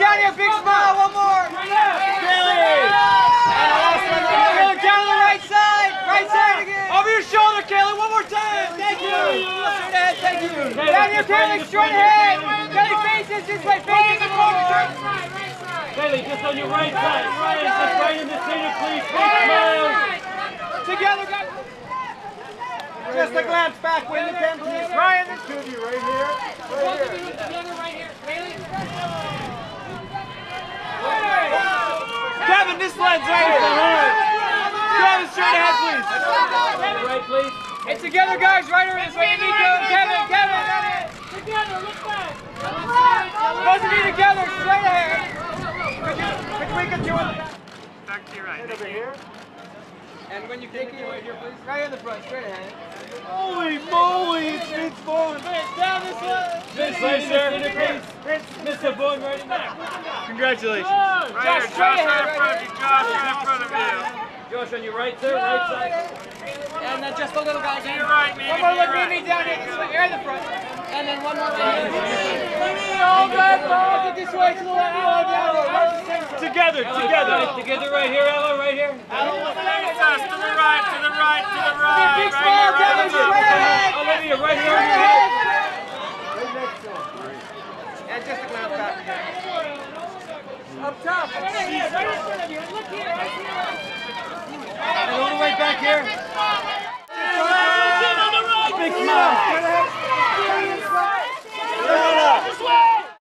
down here, big smile, one more. Billy. Down, the right side, right side. Over your shoulder, one more time. Thank you. Straight ahead, thank you. Down faces this way, faces the corner. Kaley, just on your right side, right, just right in the center, please. Big smile. Together, guys. Just a glance back when you can, please. Ryan, this two you right here, right here. Kevin, this lens right here. Kevin, straight ahead, please. Right, please. Hey, together, guys, right here. This way, Nico. Kevin, Kevin. Together, look back. Both of you together, straight ahead. Could you, could we get you on the back? Back to your right. Over here. And when you take it right here, please. Right in the front, straight ahead. Holy moly, it's Vince Vaughn. Down this right in the center. Mr. Boone, right in there. Congratulations. Right here, Josh, Josh, right in front of you. Josh, right in front of you. Josh, on your right, sir. Right side. And then just a little guy To down. your right, Mimi. One more to your look, right. Mimi, down here. This way, here in the front. And then one more right here. This way, it's a little Ella down there. Right at the. Together, together. Together right here, Ella, right here. Jesus, to the right, to the right, to the right. Big smile, here, right Kevin, here. straight ahead. Olivia, right here. Straight on your right. ahead. And just a glance back again. Up top. Right in front of you. Look here, right here. All the way back here.